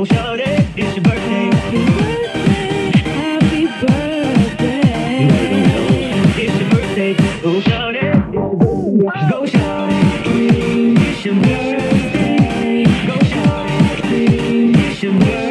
It, it's your birthday. Happy birthday, it's your birthday. Shout it. Go shout it, it's your birthday. Go shout it, it's your birthday.